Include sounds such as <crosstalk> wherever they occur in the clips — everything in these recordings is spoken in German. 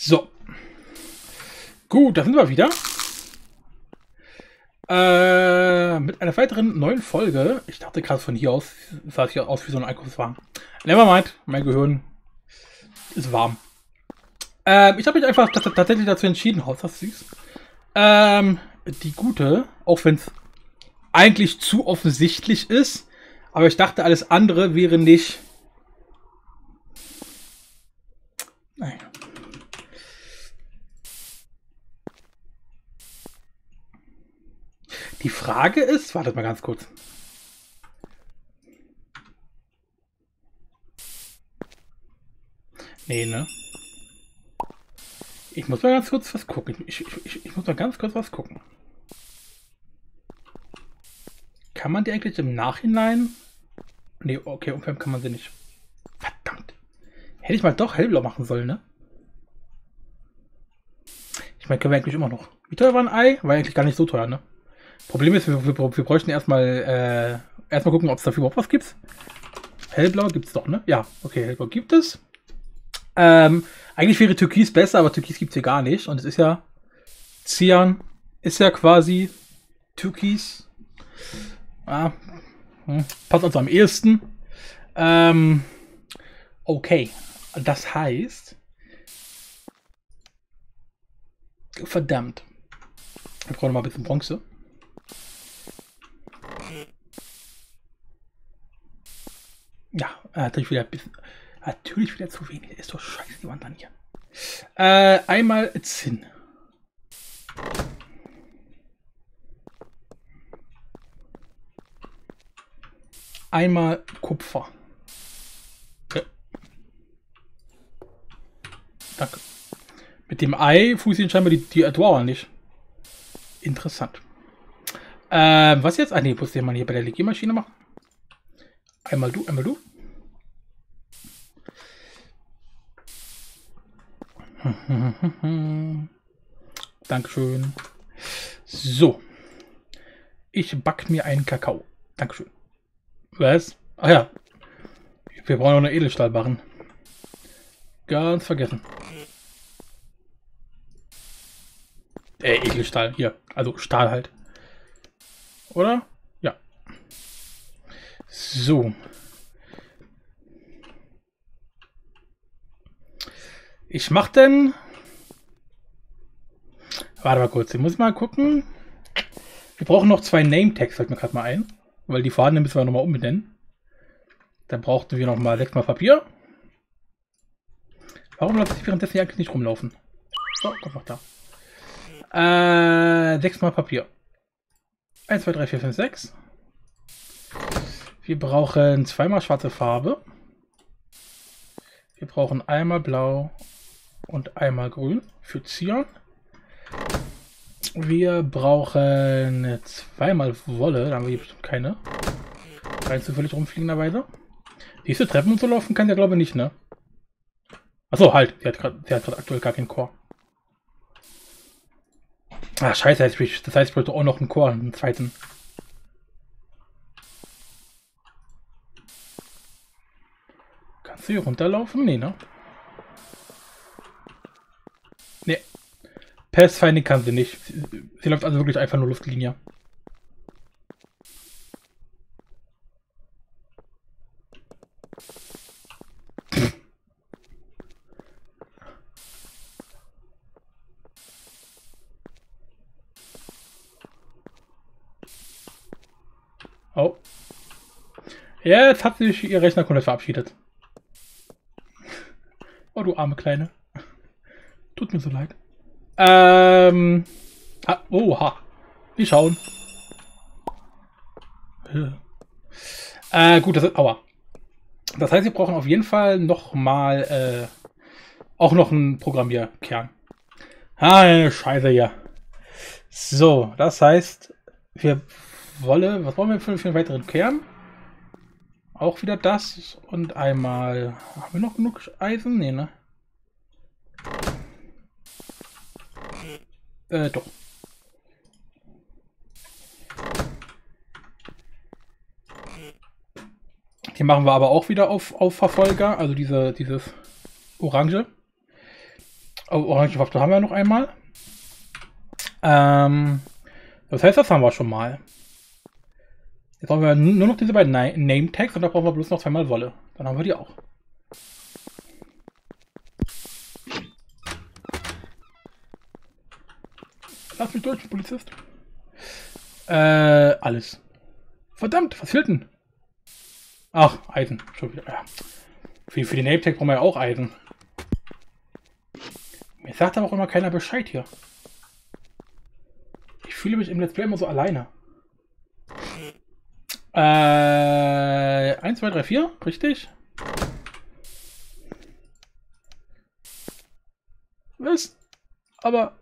So. Gut, da sind wir wieder. Äh, mit einer weiteren neuen Folge. Ich dachte gerade von hier aus, sah es hier aus wie so ein Einkaufswagen. Nevermind, mein Gehirn ist warm. Ähm, ich habe mich einfach tatsächlich dazu entschieden, Haus, das süß. Ähm, die gute, auch wenn es eigentlich zu offensichtlich ist, aber ich dachte, alles andere wäre nicht. Nein. Die Frage ist, wartet mal ganz kurz. Nee, ne? Ich muss mal ganz kurz was gucken. Ich, ich, ich, ich muss mal ganz kurz was gucken. Kann man die eigentlich im Nachhinein? Nee, okay, umfärben kann man sie nicht. Verdammt. Hätte ich mal doch hellblau machen sollen, ne? Ich meine, können wir eigentlich immer noch. Wie teuer war ein Ei? War eigentlich gar nicht so teuer, ne? Problem ist, wir, wir, wir bräuchten erstmal äh, erstmal gucken, ob es dafür überhaupt was gibt. Hellblau gibt es doch, ne? Ja, okay, hellblau gibt es. Ähm, eigentlich wäre Türkis besser, aber Türkis gibt es hier gar nicht. Und es ist ja Cyan ist ja quasi Türkis. Ah, hm, passt also am ehesten. Ähm, okay. Das heißt. Verdammt. Wir brauchen mal ein bisschen Bronze. Ja, natürlich wieder bisschen. Natürlich wieder zu wenig. Ist doch scheiße, die Wand dann hier. Äh, einmal Zinn. einmal Kupfer. Okay. Danke. Mit dem Ei funktionieren scheinbar die, die Dwarf nicht. Interessant. Ähm, was jetzt? Ah, nee, muss ich mal hier bei der Legiermaschine machen. Einmal du, einmal du. <laughs> Dankeschön. So. Ich back mir einen Kakao. Dankeschön. Was? Ach ja. Wir brauchen noch eine Edelstahlbarren. Ganz vergessen. Äh, Edelstahl. Hier. Also Stahl halt. Oder? So. Ich mach denn. Warte mal kurz. Ich muss mal gucken. Wir brauchen noch zwei Name-Tags, fällt mir gerade mal ein. Weil die vorhandenen müssen wir nochmal umbenennen. Dann brauchten wir nochmal sechsmal Papier. Warum lasse ich währenddessen eigentlich nicht rumlaufen? So, kommt noch da. Äh, sechsmal Papier. 1, 2, 3, 4, 5, 6. Wir brauchen zweimal schwarze Farbe. Wir brauchen einmal blau und einmal grün für Zion. Wir brauchen zweimal Wolle, da haben wir hier bestimmt keine. Rein zufällig rumfliegenderweise. Diese Treppen so laufen kann der glaube ich nicht, ne? Achso, halt, der hat gerade aktuell gar keinen Chor. Ah, scheiße, das heißt, ich wollte auch noch einen Chor, einen zweiten. Kannst hier runterlaufen? Nee, ne? Nee, Pathfinding kann sie nicht. Sie läuft also wirklich einfach nur Luftlinie. Jetzt hat sich ihr Rechnerkunde verabschiedet. Du arme Kleine. <laughs> Tut mir so leid. Ähm. Ah, oha. Wir schauen. Äh, gut, das ist. Aua. Das heißt, wir brauchen auf jeden Fall noch mal äh, auch noch einen Programmierkern. Ah, Scheiße hier. So, das heißt, wir wollen, was wollen wir für, für einen weiteren Kern? Auch wieder das und einmal. Haben wir noch genug Eisen? Nee, ne? Äh, doch. Hier machen wir aber auch wieder auf, auf Verfolger, also diese, dieses Orange. Oh, Orangenwaftel haben wir noch einmal. Ähm, das heißt, das haben wir schon mal. Jetzt brauchen wir nur noch diese beiden Name Tags und da brauchen wir bloß noch zweimal Wolle. Dann haben wir die auch. Lass mich durch, Polizist. Äh, alles. Verdammt, was fehlt denn? Ach, Eisen. Schon wieder. Ja. Für, für den Name Tag brauchen wir ja auch Eisen. Mir sagt aber auch immer keiner Bescheid hier. Ich fühle mich im Let's Play immer so alleine. Äh, 1, 2, 3, 4, richtig? Was? Aber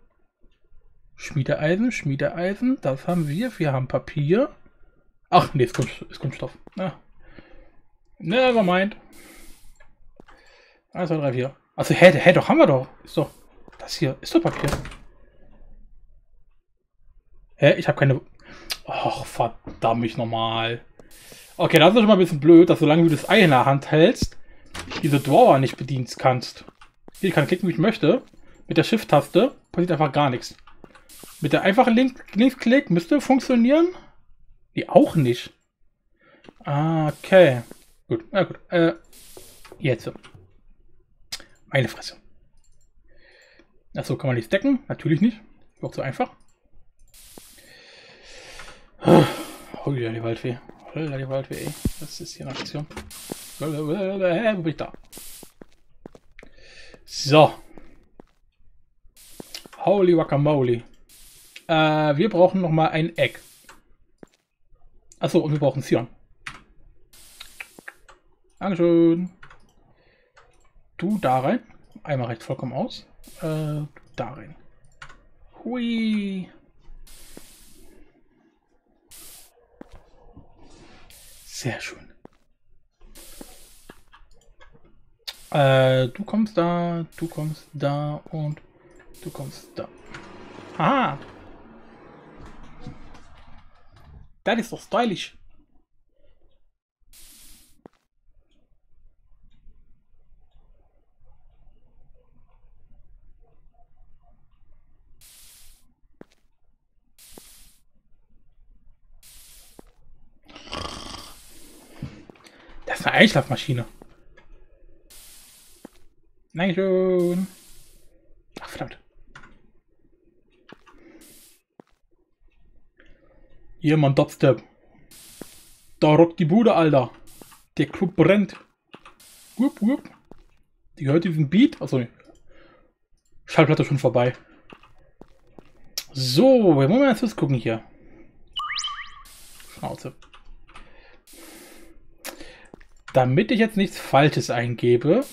Schmiedeeisen, Schmiedeeisen, das haben wir. Wir haben Papier. Ach, nee, ist, Kunst, ist Kunststoff. Ja. Never mind. 1, 2, 3, 4. Also, hä, hä, doch, haben wir doch. Ist doch. Das hier ist doch Papier. Hä, ich habe keine. Ach, verdammt mich nochmal. Okay, das ist schon mal ein bisschen blöd, dass solange du das Ei in der Hand hältst, diese Drawer nicht bedienen kannst. Hier, ich kann klicken, wie ich möchte. Mit der Shift-Taste passiert einfach gar nichts. Mit der einfachen Link Linksklick müsste funktionieren. Die auch nicht. Ah, okay. Gut, na gut. Äh, jetzt. Meine Fresse. Achso, kann man nicht decken? Natürlich nicht. Überhaupt so einfach. <sighs> Oh, ja, die Waldfee. Holla, die Waldfee, ey. Was ist hier eine Aktion? Wo bin ich da? So. Holy Guacamole. Äh, wir brauchen noch mal ein Egg. Achso, und wir brauchen Sion. Dankeschön. Du da rein. Einmal reicht vollkommen aus. Äh, da rein. Hui. Sehr schön. Äh, du kommst da, du kommst da und du kommst da. Haha. Das ist doch stylisch. Das ist eine Einschlafmaschine. Dankeschön. Ach, verdammt. Hier, Mann, Dubstep. Da rockt die Bude, Alter. Der Club brennt. Wupp, wupp. Die gehört diesen Beat. Achso. Schallplatte schon vorbei. So, wir wollen jetzt gucken hier. Schnauze. Damit ich jetzt nichts Falsches eingebe,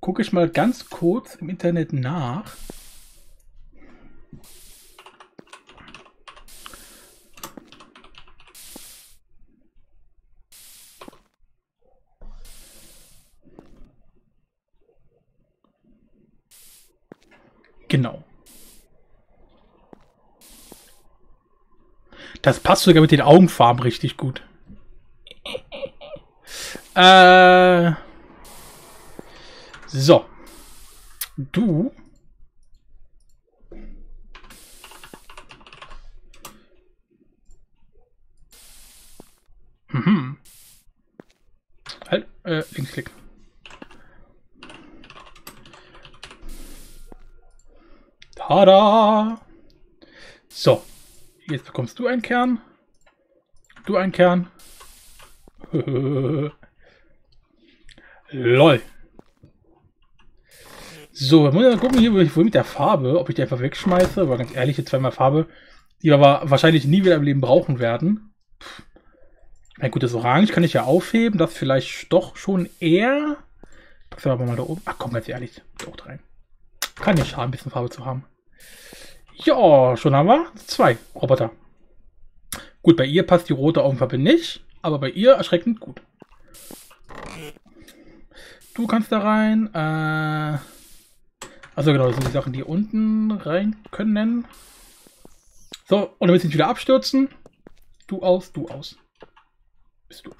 gucke ich mal ganz kurz im Internet nach. Genau. Das passt sogar mit den Augenfarben richtig gut. Äh. So. Du. Mhm. Halt, äh, Linksklick. Tada! So, jetzt bekommst du einen Kern. Du einen Kern. <laughs> Lol. So, wir müssen gucken hier, wo mit der Farbe, ob ich die einfach wegschmeiße. Aber ganz ehrlich, jetzt zweimal Farbe, die wir aber wahrscheinlich nie wieder im Leben brauchen werden. Na gut, das Orange kann ich ja aufheben. Das vielleicht doch schon eher. Wir aber mal da oben. Ach komm, ganz ehrlich. Auch rein. Kann nicht schaden, ein bisschen Farbe zu haben. Ja, schon haben wir zwei Roboter. Gut, bei ihr passt die rote Augenfarbe nicht, aber bei ihr erschreckend gut. Du kannst da rein. Äh, also genau, das sind die Sachen, die unten rein können. So, und damit sie nicht wieder abstürzen. Du aus, du aus. Bist du.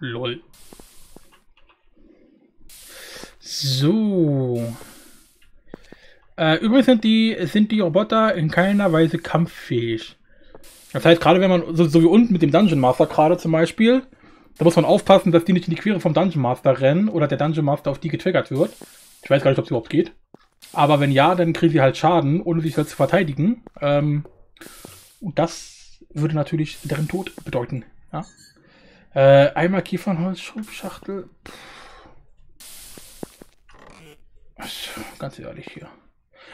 LOL. So. Äh, übrigens sind die, sind die Roboter in keiner Weise kampffähig. Das heißt, gerade wenn man, so, so wie unten mit dem Dungeon Master gerade zum Beispiel, da muss man aufpassen, dass die nicht in die Quere vom Dungeon Master rennen oder der Dungeon Master auf die getriggert wird. Ich weiß gar nicht, ob es überhaupt geht. Aber wenn ja, dann kriegen sie halt Schaden, ohne sich halt zu verteidigen. Ähm, und das würde natürlich deren Tod bedeuten. Ja? Äh, einmal Kiefernholz, Schubschachtel. Ganz ehrlich hier.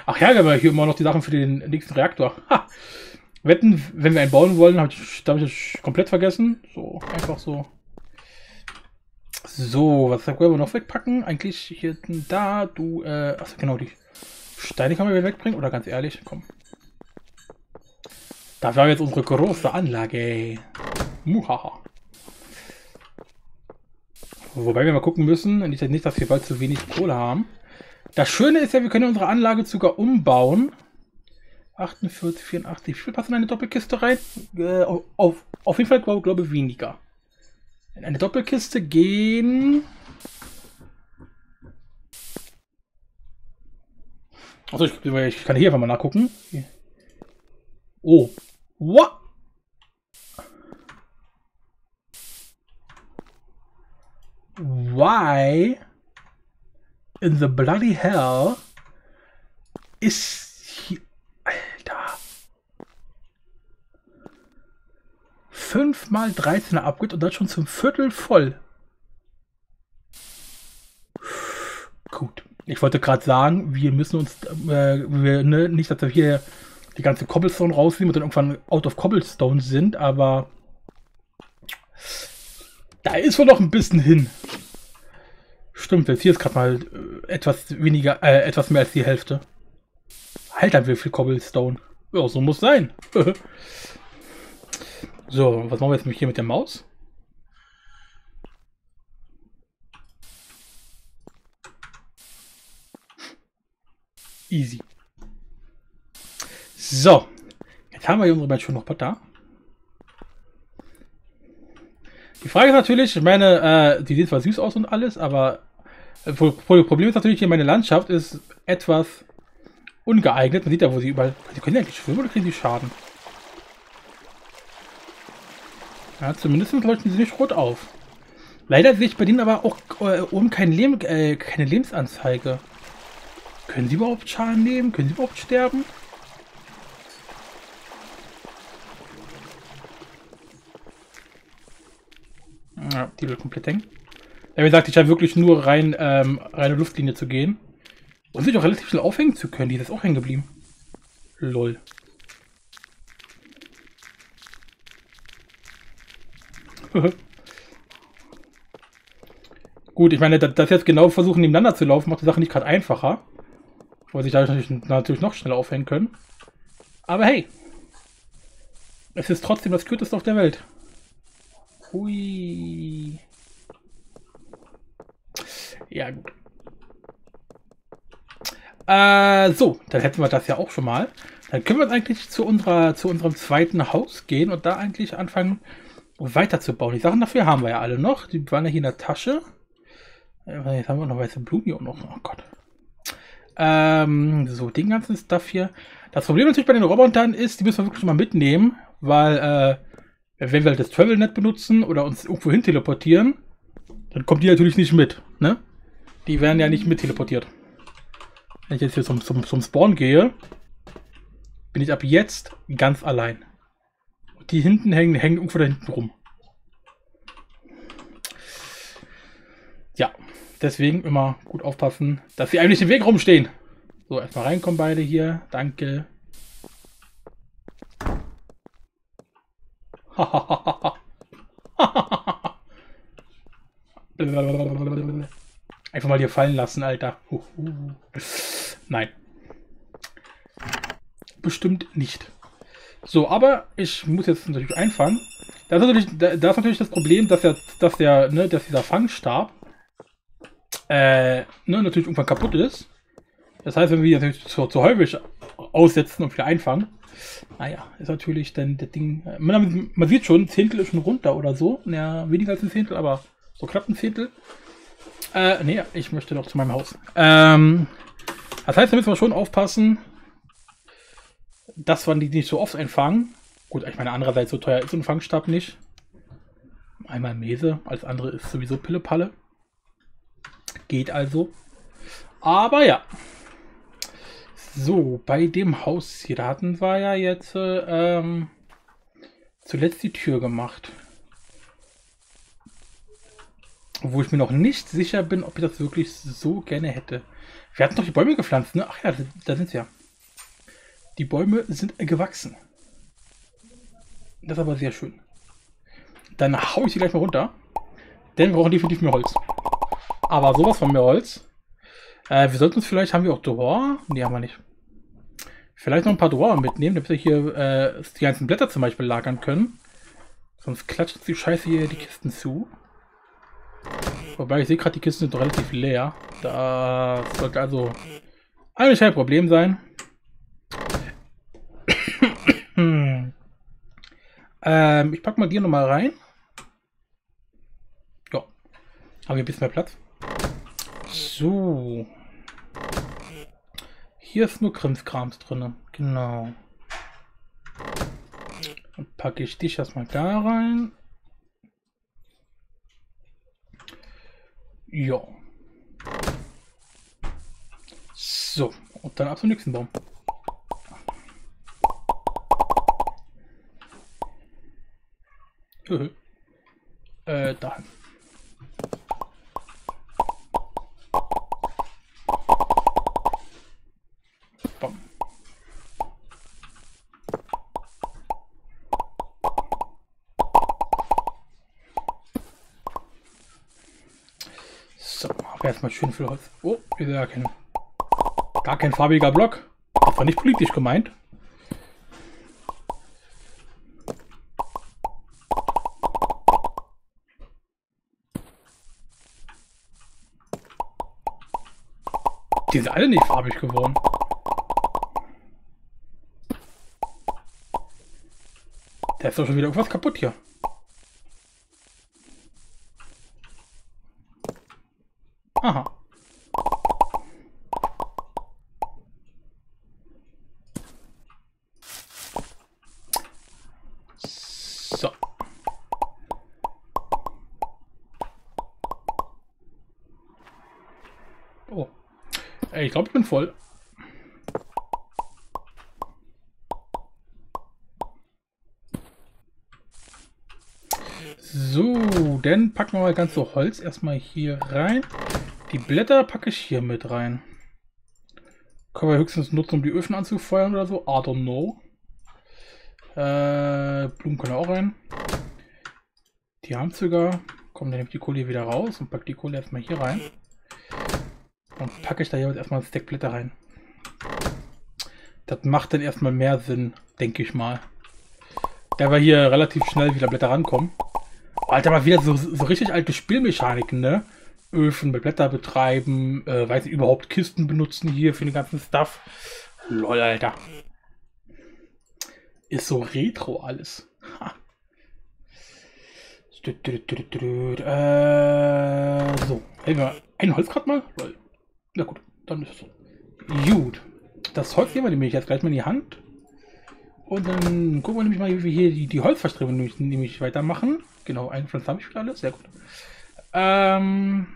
Ach ja, aber hier immer noch die Sachen für den nächsten Reaktor. Ha! Wetten, wenn wir einen bauen wollen, habe ich, hab ich das komplett vergessen. So, einfach so. So, was wollen wir noch wegpacken? Eigentlich hier da, du, äh, achso, genau, die Steine kann man wegbringen, oder ganz ehrlich, komm. Da war jetzt unsere große Anlage. Muhaha. Wobei wir mal gucken müssen, nicht, dass wir bald zu wenig Kohle haben. Das Schöne ist ja, wir können unsere Anlage sogar umbauen. 48, 84. Wie viel passt in eine Doppelkiste rein? Äh, auf, auf jeden Fall, glaube glaub ich, weniger. In eine Doppelkiste gehen... Achso, ich, ich, kann hier einfach mal nachgucken. Oh. What? Why in the bloody hell ist hier... Alter. 5 mal 13er Upgrade und das schon zum Viertel voll. Gut. Ich wollte gerade sagen, wir müssen uns, äh, wir, ne, nicht, dass wir hier die ganze Cobblestone rausnehmen und dann irgendwann out of Cobblestone sind, aber da ist wohl noch ein bisschen hin. Stimmt, jetzt hier ist gerade mal äh, etwas weniger, äh, etwas mehr als die Hälfte. Alter, wie viel Cobblestone. Ja, so muss sein. <laughs> so, was machen wir jetzt hier mit der Maus? Easy. So, jetzt haben wir hier unsere beiden schon noch da. Die Frage ist natürlich, ich meine, äh, die sehen zwar süß aus und alles, aber Problem ist natürlich hier, meine Landschaft ist etwas ungeeignet. Man sieht ja, wo sie überall... Sie können ja eigentlich schwimmen oder kriegen sie Schaden? Ja, zumindest leuchten sie nicht rot auf. Leider sehe ich bei denen aber auch äh, oben kein Leben, äh, keine Lebensanzeige. Können sie überhaupt Schaden nehmen? Können sie überhaupt sterben? Ja, die will komplett hängen. Er gesagt, ich habe wirklich nur rein ähm, reine Luftlinie zu gehen. Und sich auch relativ schnell aufhängen zu können. Die ist auch hängen geblieben. Lol. <laughs> Gut, ich meine, das jetzt genau versuchen, nebeneinander zu laufen, macht die Sache nicht gerade einfacher. Weil sich dadurch natürlich, natürlich noch schneller aufhängen können. Aber hey. Es ist trotzdem das kürzeste auf der Welt. Hui. Ja, gut. Äh, so, dann hätten wir das ja auch schon mal. Dann können wir eigentlich zu, unserer, zu unserem zweiten Haus gehen und da eigentlich anfangen weiterzubauen. Die Sachen dafür haben wir ja alle noch. Die waren ja hier in der Tasche. Äh, jetzt haben wir noch weiße Blumen hier noch. Oh Gott. Ähm, so, den ganzen Stuff hier. Das Problem natürlich bei den Robotern ist, die müssen wir wirklich mal mitnehmen, weil, äh, wenn wir halt das Travelnet benutzen oder uns irgendwo hin teleportieren, dann kommt die natürlich nicht mit, ne? Die werden ja nicht mit teleportiert. Wenn ich jetzt hier zum, zum, zum Spawn gehe, bin ich ab jetzt ganz allein. Die hinten hängen, hängen irgendwo da hinten rum. Ja, deswegen immer gut aufpassen, dass sie eigentlich im Weg rumstehen. So, erstmal reinkommen beide hier. Danke. <laughs> Einfach mal hier fallen lassen, Alter. Nein. Bestimmt nicht. So, aber ich muss jetzt natürlich einfangen. Das ist natürlich, das ist natürlich das Problem, dass der, dass der, ne, dass dieser Fangstab äh, ne, natürlich irgendwann kaputt ist. Das heißt, wenn wir natürlich zu, zu häufig aussetzen und wieder einfangen, naja, ist natürlich dann das Ding. Man, man sieht schon, ein Zehntel ist schon runter oder so. Ja, weniger als ein Zehntel, aber so knapp ein Zehntel. Äh, nee, ich möchte doch zu meinem Haus. Ähm, das heißt, da müssen wir schon aufpassen, dass wir die nicht so oft einfangen. Gut, ich meine, andererseits so teuer ist ein Fangstab nicht. Einmal Mese, als andere ist sowieso Pille-Palle. Geht also. Aber ja. So, bei dem Haus hier, da hatten wir ja jetzt ähm, zuletzt die Tür gemacht. Wo ich mir noch nicht sicher bin, ob ich das wirklich so gerne hätte. Wir hatten doch die Bäume gepflanzt, ne? Ach ja, da, sind sie ja. Die Bäume sind gewachsen. Das ist aber sehr schön. Dann hau ich sie gleich mal runter. Denn wir brauchen definitiv mehr Holz. Aber sowas von mehr Holz. Äh, wir sollten uns vielleicht, haben wir auch Drohr? Ne, haben wir nicht. Vielleicht noch ein paar Drohr mitnehmen, damit wir hier äh, die ganzen Blätter zum Beispiel lagern können. Sonst klatscht die Scheiße hier die Kisten zu. Wobei ich sehe gerade, die Kisten sind relativ leer. Da sollte also eigentlich kein Problem sein. <coughs> ähm, ich packe mal dir nochmal rein. Ja. Haben wir ein bisschen mehr Platz. So. Hier ist nur Krimskrams drin. Genau. Dann packe ich dich erstmal da rein. Ja. So, und dann ab zum nächsten Baum. äh, dahin. Bam. So, erstmal schön viel Holz. Oh, ist ja kein, gar kein farbiger Block. Das war nicht politisch gemeint. Die sind alle nicht farbig geworden. Da ist doch schon wieder irgendwas kaputt hier. Aha. So. Oh. Ey, ich glaube, ich bin voll. So, dann packen wir mal ganz so Holz erstmal hier rein. Die Blätter packe ich hier mit rein. Können wir höchstens nutzen, um die Öfen anzufeuern oder so. I don't know. Äh, Blumen können auch rein. Die Handzüger. Kommen dann ich die Kohle wieder raus und packe die Kohle erstmal hier rein. Und packe ich da jetzt erstmal ein Stack Blätter rein. Das macht dann erstmal mehr Sinn, denke ich mal. Da wir hier relativ schnell wieder Blätter rankommen. Alter, mal wieder so, so richtig alte Spielmechaniken, ne? Öfen mit Blätter betreiben, äh, weiß ich, überhaupt Kisten benutzen hier für den ganzen Stuff. Lol, Alter. Ist so retro alles. Ha. Äh, so, ein Holz gerade mal? Lol. Na gut, dann ist es so. Gut. Das Holz nehmen wir nämlich jetzt gleich mal in die Hand. Und dann gucken wir nämlich mal, wie wir hier die, die Holzverstrebung nämlich, nämlich weitermachen. Genau, eingepflanzt habe ich für alles. Sehr gut. Ähm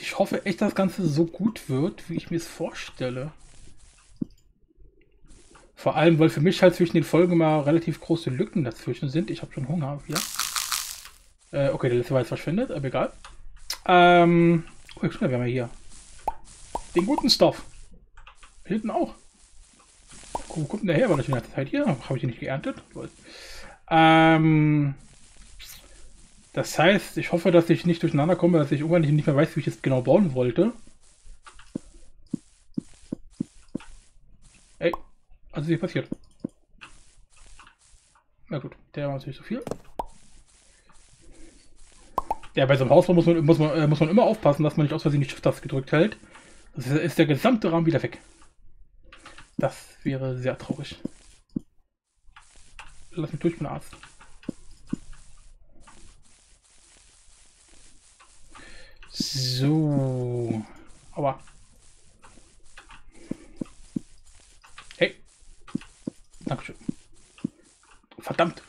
ich hoffe echt, dass das Ganze so gut wird, wie ich mir es vorstelle. Vor allem, weil für mich halt zwischen den Folgen mal relativ große Lücken dazwischen sind. Ich habe schon Hunger hier. Äh, okay, der letzte war jetzt verschwindet, aber egal. Ähm, oh, wir haben ja hier den guten Stoff. Hinten auch. Wo kommt denn der her? War das die ganze Zeit hier? Habe ich ihn nicht geerntet? Ähm, das heißt, ich hoffe, dass ich nicht durcheinander komme, dass ich irgendwann nicht mehr weiß, wie ich es genau bauen wollte. Ey, also hier passiert. Na gut, der war natürlich so viel. Ja, bei so einem Hausbau muss man, muss man, äh, muss man immer aufpassen, dass man nicht aus Versehen die Shift-Taste gedrückt hält. Das ist der gesamte Rahmen wieder weg. Das wäre sehr traurig. Lass mich durch, ich bin Arzt. So. Aua. Hey. Dankeschön. Verdammt.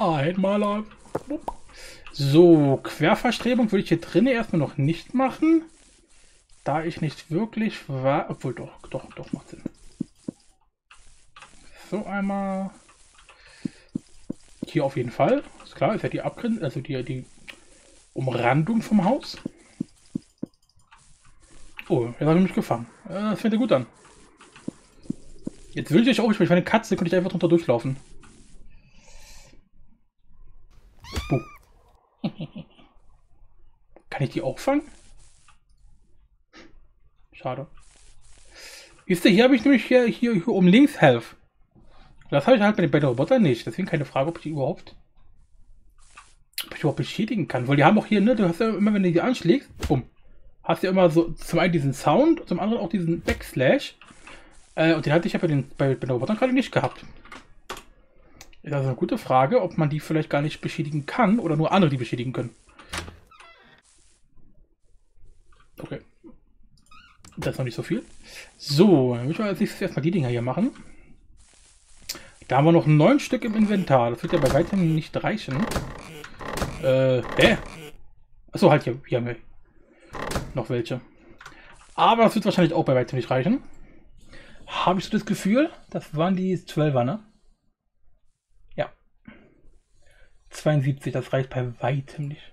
Ah, Einmal ab. So, Querverstrebung würde ich hier drinnen erstmal noch nicht machen. Da ich nicht wirklich war. Obwohl doch, doch, doch, macht Sinn. So einmal. Hier auf jeden Fall. Ist klar, ist ja die Abgrenzung, also die, die Umrandung vom Haus. Oh, jetzt habe ich mich gefangen. Das fängt ja gut an. Jetzt wünsche ich auch, ich meine Katze, könnte ich einfach drunter durchlaufen. Oh. Kann ich die auch fangen? Schade. Wisst ihr, hier habe ich nämlich hier, hier, hier um links Health. Das habe ich halt bei den Battle Roboter nicht. Deswegen keine Frage, ob ich die überhaupt, ob ich überhaupt beschädigen kann. Weil die haben auch hier, ne, du hast ja immer, wenn du die anschlägst, bumm, hast ja immer so zum einen diesen Sound, zum anderen auch diesen Backslash. Äh, und den hatte ich ja bei den, bei, bei den Robotern gerade nicht gehabt. Ist also eine gute Frage, ob man die vielleicht gar nicht beschädigen kann oder nur andere die beschädigen können. Okay. Das ist noch nicht so viel. So, dann müssen wir als nächstes erstmal die Dinger hier machen. Da haben wir noch neun Stück im Inventar. Das wird ja bei weitem nicht reichen. Äh, hä? Achso, halt hier. Hier haben wir noch welche. Aber das wird wahrscheinlich auch bei weitem nicht reichen. Habe ich so das Gefühl, das waren die 12er, ne? Ja. 72, das reicht bei weitem nicht.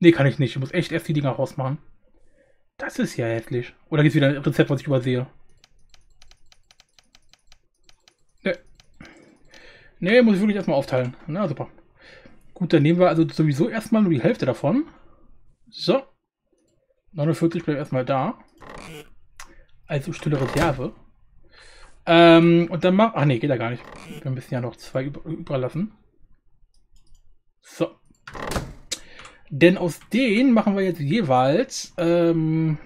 Nee, kann ich nicht. Ich muss echt erst die Dinger rausmachen. Das ist ja hässlich. Oder gibt es wieder ein Rezept, was ich übersehe? Nee. Nee, muss ich wirklich erstmal aufteilen. Na, super. Gut, dann nehmen wir also sowieso erstmal nur die Hälfte davon. So. 49 bleibt erstmal da. Also stille Reserve. Ähm, und dann mach. Ach nee, geht ja gar nicht. Wir müssen ja noch zwei über überlassen. So. Denn aus denen machen wir jetzt jeweils. Ähm,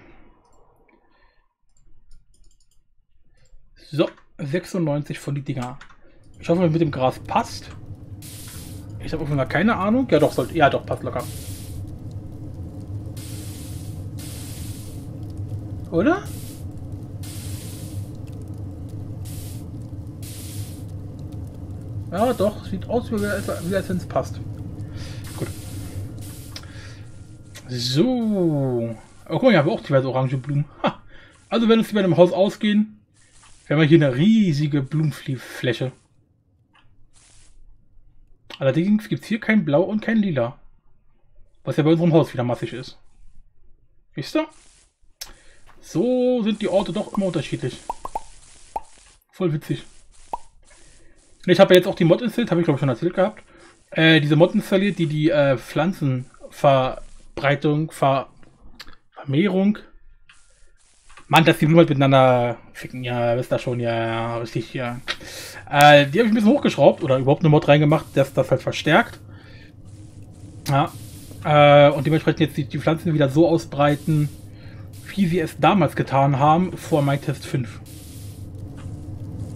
so, 96 von die Dinger. Ich hoffe, mit dem Gras passt. Ich habe Fall keine Ahnung. Ja, doch, sollte. Ja, doch, passt locker. Oder? Ja, doch, sieht aus, wie, wie als wenn es passt. Gut. So. Oh, guck mal, haben wir auch diverse orange Blumen. Ha. Also, wenn uns die bei dem Haus ausgehen, wir hier eine riesige Blumenfläche. Allerdings gibt es hier kein Blau und kein Lila. Was ja bei unserem Haus wieder massig ist. Wisst ihr? So sind die Orte doch immer unterschiedlich. Voll witzig. Ich habe ja jetzt auch die Mod installiert, habe ich glaube ich schon erzählt gehabt. Äh, diese Mod installiert, die die äh, Pflanzenverbreitung, Ver Vermehrung Mann, dass die Blumen miteinander ficken, ja, wisst ihr schon, ja, richtig, ja. Äh, die habe ich ein bisschen hochgeschraubt oder überhaupt eine Mod reingemacht, dass das halt verstärkt. Ja. Äh, und dementsprechend jetzt die, die Pflanzen wieder so ausbreiten, wie sie es damals getan haben, vor MyTest 5.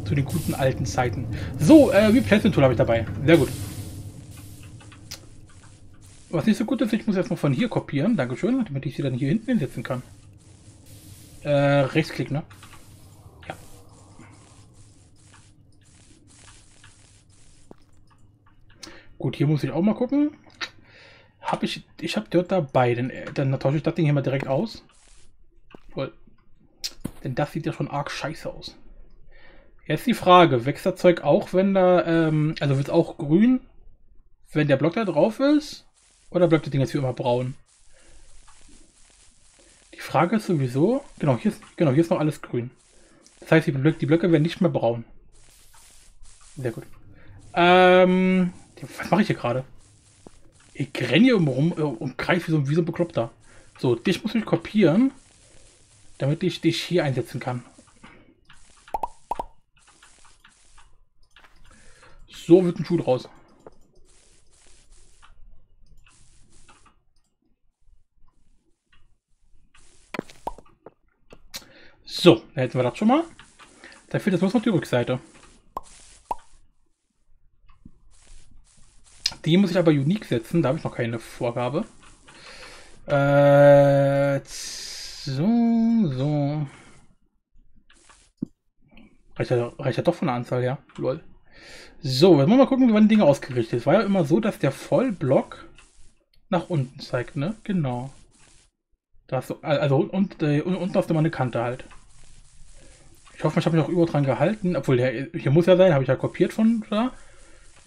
Zu den guten alten Zeiten. So, äh, Replacement Tool habe ich dabei. Sehr gut. Was nicht so gut ist, ich muss erstmal von hier kopieren. Dankeschön, damit ich sie dann hier hinten hinsetzen kann. Äh, Rechtsklick, ne? Ja. Gut, hier muss ich auch mal gucken. Habe ich, ich habe dort dabei, denn dann tausche ich das Ding hier mal direkt aus. Voll. Denn das sieht ja schon arg scheiße aus. Jetzt die Frage, wächst das Zeug auch, wenn da, ähm, also wird es auch grün, wenn der Block da drauf ist? Oder bleibt das Ding jetzt wie immer braun? Die Frage ist sowieso, genau, hier ist, genau, hier ist noch alles grün. Das heißt, die Blöcke, die Blöcke werden nicht mehr braun. Sehr gut. Ähm, was mache ich hier gerade? Ich renne hier rum äh, und greife wie so, wie so ein Bekloppter. So, dich muss ich kopieren, damit ich dich hier einsetzen kann. So wird ein Schuh draus. So, da hätten wir das schon mal. Da fehlt jetzt bloß noch die Rückseite. Die muss ich aber unique setzen, da habe ich noch keine Vorgabe. Äh, so, so. Reicht ja, reicht ja doch von der Anzahl, ja. Lol. So, jetzt wollen wir mal gucken, wie man die Dinge ausgerichtet ist. War ja immer so, dass der Vollblock nach unten zeigt, ne? Genau. Da hast du, also und, äh, unten hast du mal eine Kante halt. Ich hoffe, ich habe mich auch überall dran gehalten. Obwohl, der hier muss ja sein, habe ich ja kopiert von da.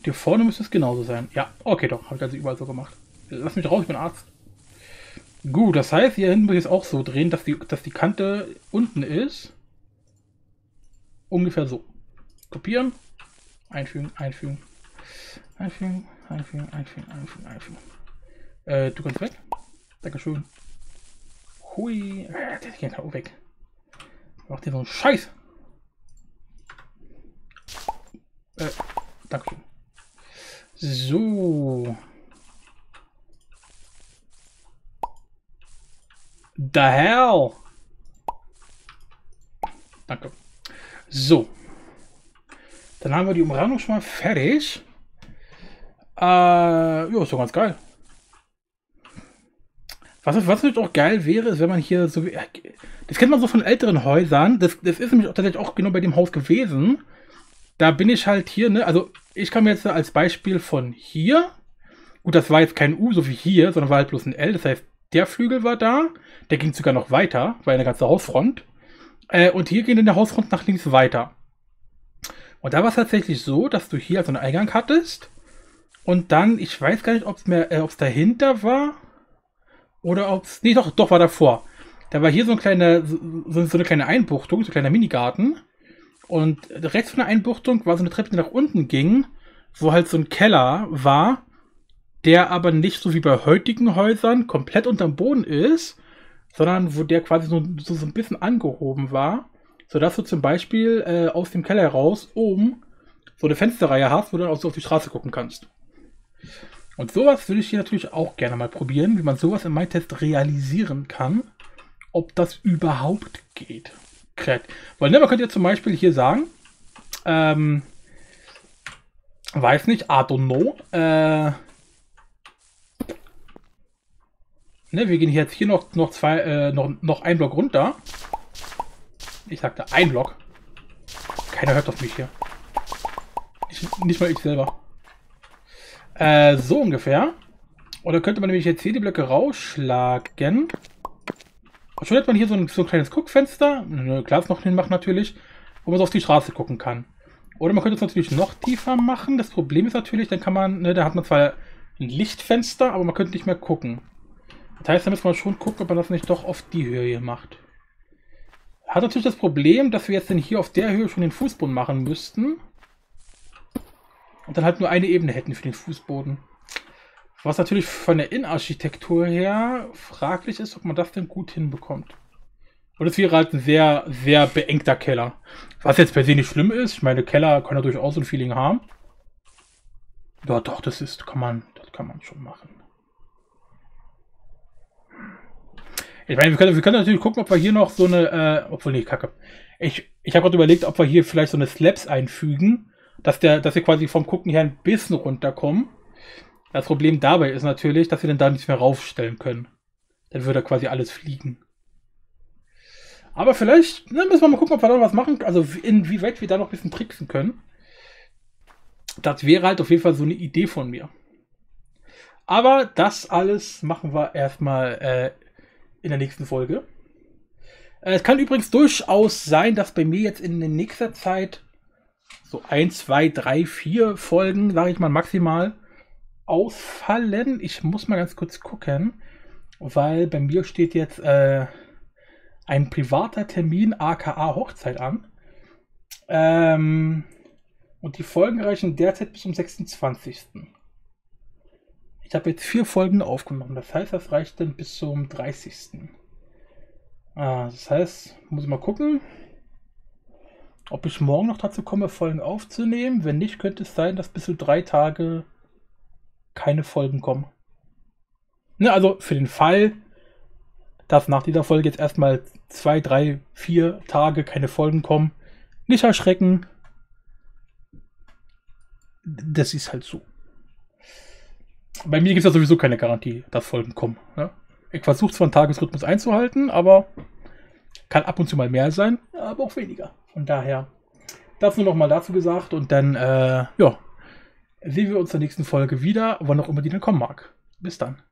Hier vorne müsste es genauso sein. Ja, okay, doch. Habe ich also überall so gemacht. Lass mich raus, ich bin Arzt. Gut, das heißt, hier hinten muss ich es auch so drehen, dass die, dass die Kante unten ist. Ungefähr so. Kopieren. Einfügen, einfügen. Einfügen, einfügen, einfügen, einfügen, einfügen. Äh, du kannst weg. Dankeschön. Hui. Äh, der geht auch weg. Macht dir so einen Scheiß. Äh, Dankeschön. So. The hell? Danke. So. Dann haben wir die Umrandung schon mal fertig. Äh, ja, ist doch ganz geil. Was, was natürlich auch geil wäre, ist, wenn man hier so wie. Das kennt man so von älteren Häusern. Das, das ist nämlich auch tatsächlich auch genau bei dem Haus gewesen. Da bin ich halt hier, ne? Also, ich kann mir jetzt als Beispiel von hier. Gut, das war jetzt kein U, so wie hier, sondern war halt bloß ein L. Das heißt, der Flügel war da. Der ging sogar noch weiter, war eine ganze Hausfront. Äh, und hier ging in der Hausfront nach links weiter. Und da war es tatsächlich so, dass du hier so einen Eingang hattest. Und dann, ich weiß gar nicht, ob es äh, dahinter war oder ob es. Nee, doch, doch, war davor. Da war hier so, ein kleine, so, so eine kleine Einbuchtung, so ein kleiner Minigarten. Und rechts von der Einbuchtung war so eine Treppe, die nach unten ging, wo halt so ein Keller war, der aber nicht so wie bei heutigen Häusern komplett unterm Boden ist, sondern wo der quasi so, so, so ein bisschen angehoben war, sodass du zum Beispiel äh, aus dem Keller heraus oben so eine Fensterreihe hast, wo du dann auch so auf die Straße gucken kannst. Und sowas würde ich hier natürlich auch gerne mal probieren, wie man sowas im MyTest realisieren kann, ob das überhaupt geht. Weil ne, man könnte ja zum Beispiel hier sagen, ähm, weiß nicht, I don't know, äh, ne, wir gehen jetzt hier noch, noch zwei, äh, noch, noch ein Block runter. Ich sagte ein Block. Keiner hört auf mich hier. Ich, nicht mal ich selber. Äh, so ungefähr. Oder könnte man nämlich jetzt hier die Blöcke rausschlagen. Schon hat man hier so ein, so ein kleines Guckfenster, eine Glas noch hinmachen natürlich, wo man so auf die Straße gucken kann. Oder man könnte es natürlich noch tiefer machen. Das Problem ist natürlich, dann kann man, ne, da hat man zwar ein Lichtfenster, aber man könnte nicht mehr gucken. Das heißt, da muss man schon gucken, ob man das nicht doch auf die Höhe hier macht. Hat natürlich das Problem, dass wir jetzt dann hier auf der Höhe schon den Fußboden machen müssten. Und dann halt nur eine Ebene hätten für den Fußboden. Was natürlich von der Innenarchitektur her fraglich ist, ob man das denn gut hinbekommt. Und es wäre halt ein sehr, sehr beengter Keller. Was jetzt per se nicht schlimm ist. Ich meine, Keller kann ja durchaus so ein Feeling haben. Ja, doch, das ist, kann man, das kann man schon machen. Ich meine, wir können, wir können natürlich gucken, ob wir hier noch so eine, äh, obwohl, nee, kacke. Ich, ich habe gerade überlegt, ob wir hier vielleicht so eine Slaps einfügen, dass der, dass wir quasi vom Gucken her ein bisschen runterkommen. Das Problem dabei ist natürlich, dass wir dann da nichts mehr raufstellen können. Dann würde quasi alles fliegen. Aber vielleicht ne, müssen wir mal gucken, ob wir da was machen, also inwieweit wir da noch ein bisschen tricksen können. Das wäre halt auf jeden Fall so eine Idee von mir. Aber das alles machen wir erstmal äh, in der nächsten Folge. Äh, es kann übrigens durchaus sein, dass bei mir jetzt in nächster Zeit so ein, zwei, drei, vier Folgen, sage ich mal maximal, ausfallen. Ich muss mal ganz kurz gucken, weil bei mir steht jetzt äh, ein privater Termin aka Hochzeit an. Ähm, und die Folgen reichen derzeit bis zum 26. Ich habe jetzt vier Folgen aufgenommen. Das heißt, das reicht dann bis zum 30. Ah, das heißt, muss ich mal gucken, ob ich morgen noch dazu komme, Folgen aufzunehmen. Wenn nicht, könnte es sein, dass bis zu drei Tage keine Folgen kommen. Ne, also für den Fall, dass nach dieser Folge jetzt erstmal zwei, drei, vier Tage keine Folgen kommen, nicht erschrecken. Das ist halt so. Bei mir gibt es ja sowieso keine Garantie, dass Folgen kommen. Ja? Ich versuche zwar einen Tagesrhythmus einzuhalten, aber kann ab und zu mal mehr sein, aber auch weniger. Von daher, das nur noch mal dazu gesagt und dann, äh, ja, sehen wir uns in der nächsten Folge wieder, wann auch immer die dann kommen mag. Bis dann.